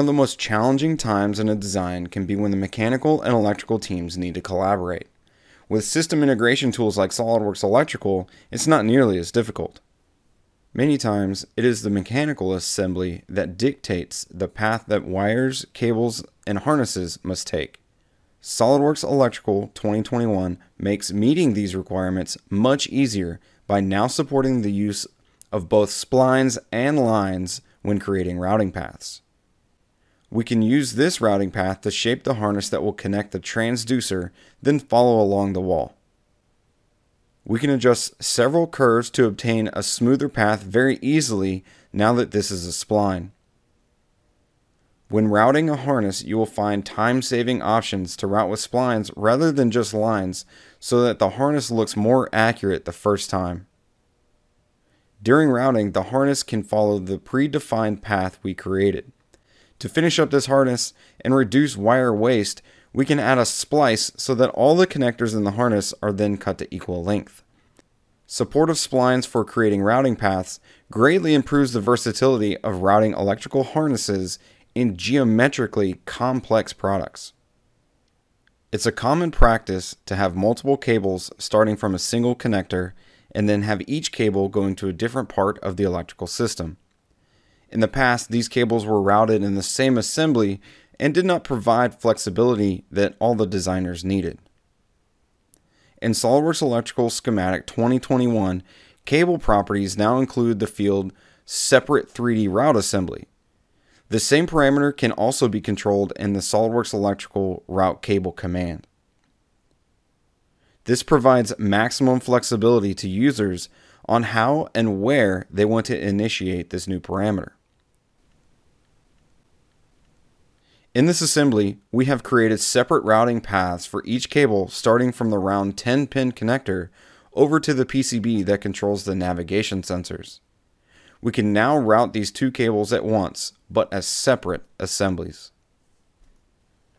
of the most challenging times in a design can be when the mechanical and electrical teams need to collaborate. With system integration tools like SOLIDWORKS Electrical, it's not nearly as difficult. Many times, it is the mechanical assembly that dictates the path that wires, cables, and harnesses must take. SOLIDWORKS Electrical 2021 makes meeting these requirements much easier by now supporting the use of both splines and lines when creating routing paths. We can use this routing path to shape the harness that will connect the transducer, then follow along the wall. We can adjust several curves to obtain a smoother path very easily now that this is a spline. When routing a harness, you will find time-saving options to route with splines rather than just lines so that the harness looks more accurate the first time. During routing, the harness can follow the predefined path we created. To finish up this harness and reduce wire waste, we can add a splice so that all the connectors in the harness are then cut to equal length. Supportive splines for creating routing paths greatly improves the versatility of routing electrical harnesses in geometrically complex products. It's a common practice to have multiple cables starting from a single connector and then have each cable going to a different part of the electrical system. In the past, these cables were routed in the same assembly and did not provide flexibility that all the designers needed. In SOLIDWORKS Electrical Schematic 2021, cable properties now include the field Separate 3D Route Assembly. The same parameter can also be controlled in the SOLIDWORKS Electrical Route Cable command. This provides maximum flexibility to users on how and where they want to initiate this new parameter. In this assembly, we have created separate routing paths for each cable starting from the round 10 pin connector over to the PCB that controls the navigation sensors. We can now route these two cables at once, but as separate assemblies.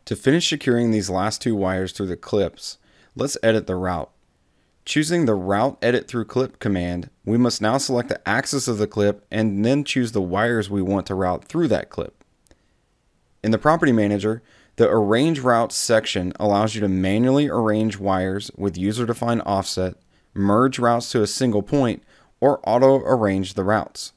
To finish securing these last two wires through the clips, let's edit the route. Choosing the Route Edit Through Clip command, we must now select the axis of the clip and then choose the wires we want to route through that clip. In the Property Manager, the Arrange Routes section allows you to manually arrange wires with user-defined offset, merge routes to a single point, or auto-arrange the routes.